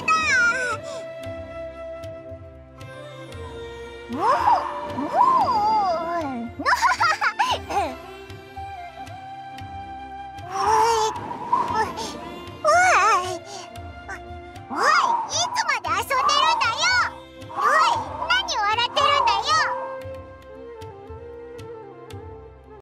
だ。